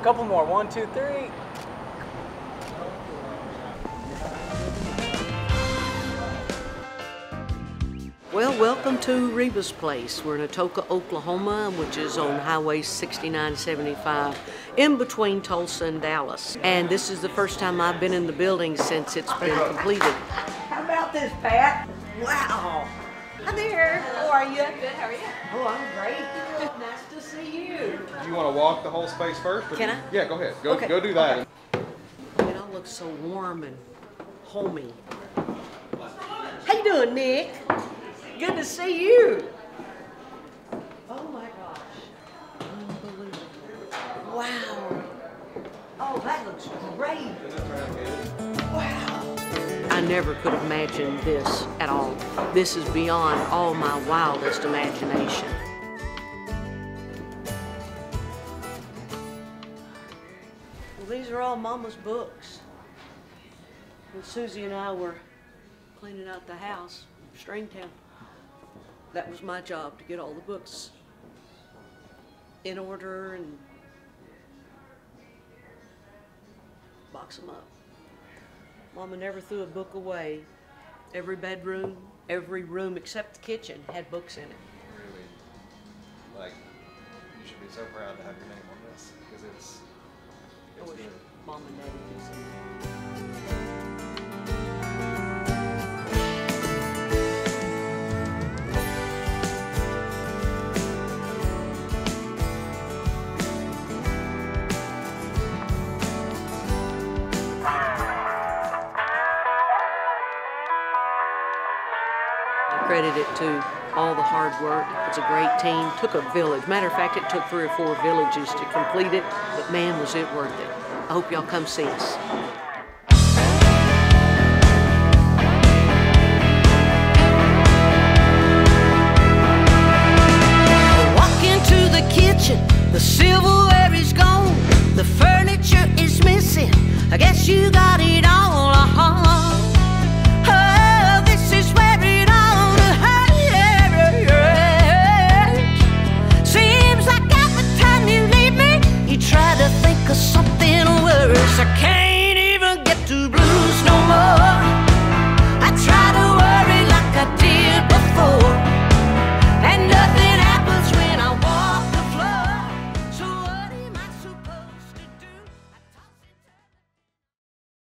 a couple more. One, two, three. Well, welcome to Reba's Place. We're in Atoka, Oklahoma, which is on Highway 6975, in between Tulsa and Dallas. And this is the first time I've been in the building since it's been completed. How about this, Pat? Wow. Hi there. How are you? Good. How are you? Oh, I'm great. nice to see you. Do you want to walk the whole space first? or Can do- I? Yeah, go ahead. Go Okay. go do that. It all looks so warm and homey. How you doing, Nick? Good to see you. Oh my gosh. Unbelievable. Wow. Oh, that looks great. Never could have imagined this at all. This is beyond all my wildest imagination. Well, these are all Mama's books. When Susie and I were cleaning out the house, Stringtown, that was my job to get all the books in order and box them up. Mama never threw a book away. Every bedroom, every room except the kitchen had books in it. Really, like, you should be so proud to have your name on this because it's it's good. Mom and Daddy I credit it to all the hard work. It's a great team. Took a village. Matter of fact, it took three or four villages to complete it, but man, was it worth it. I hope y'all come see us. Walk into the kitchen, the silverware is gone, the furniture is missing. I guess you got it.